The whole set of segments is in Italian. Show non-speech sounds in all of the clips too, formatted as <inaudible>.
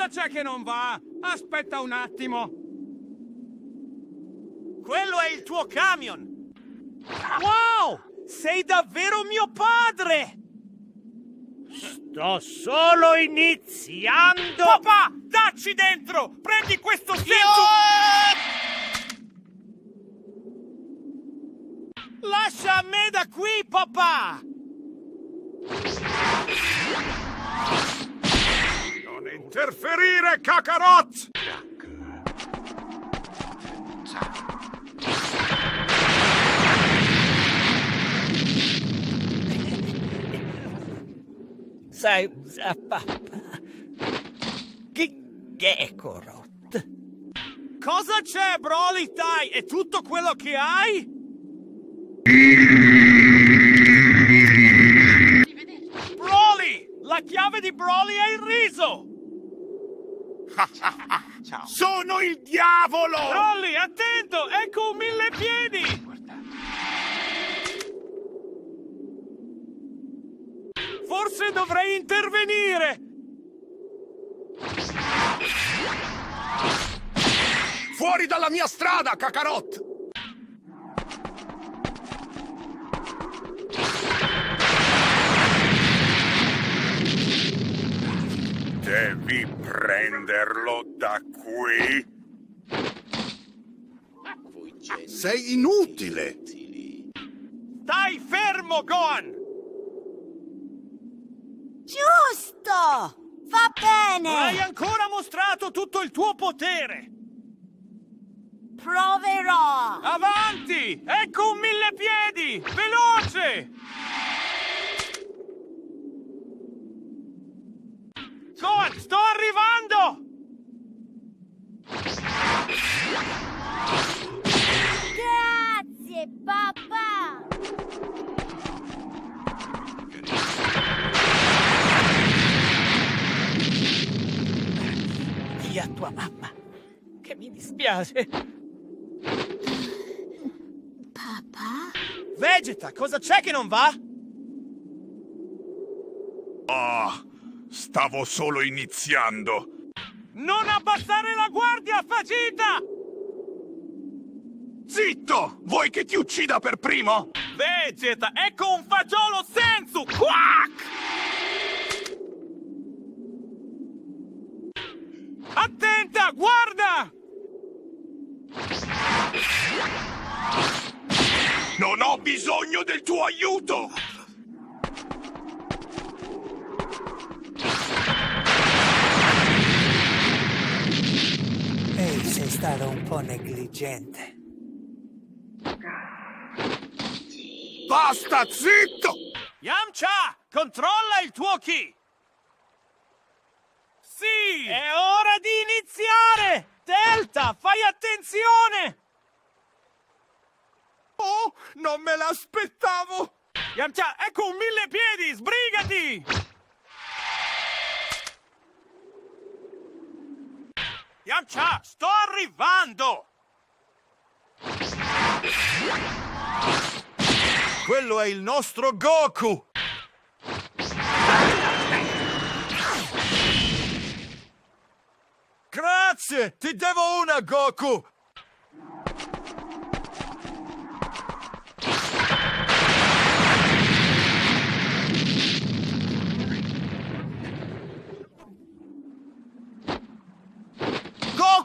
Cosa c'è che non va? Aspetta un attimo. Quello è il tuo camion! Wow! Sei davvero mio padre! Sto solo iniziando! Papà! Dacci dentro! Prendi questo senso! Lascia a me da qui, papà! Interferire, Kakarot! Sai, papà. Che Gekorot. Cosa c'è, Broly Tai? È tutto quello che hai? <laughs> Broly! La chiave di Broly è il riso! <laughs> Ciao. Sono il diavolo! Broly, attento! Ecco un mille piedi! Forse dovrei intervenire! Fuori dalla mia strada, Kakarot! Devi prenderlo da qui. Sei inutile. Stai fermo, Gohan! Giusto! Va Non hai bene! ancora mostrato tutto il tuo potere! Proverò! Avanti! Ecco un mille piedi! Veloce! Gohan, sto arrivando! Grazie, papà! Dì a tua mamma che mi dispiace. Papà? Vegeta, cosa c'è che non va? Ah, stavo solo iniziando. Non abbassare la guardia, Fagita! Zitto! Vuoi che ti uccida per primo? Vegeta, ecco un fagiolo sensu! Quack! Attenta, guarda! Non ho bisogno del tuo aiuto! Stato un po' negligente. Basta, zitto! Yamcha, controlla il tuo ki! Sì! È ora di iniziare! Delta, fai attenzione! Oh, non me l'aspettavo! Yamcha, ecco un mille piedi, sbrigati! Yamcha, sto arrivando! Quello è il nostro Goku! Grazie! Ti devo una, Goku!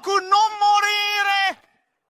Goku, non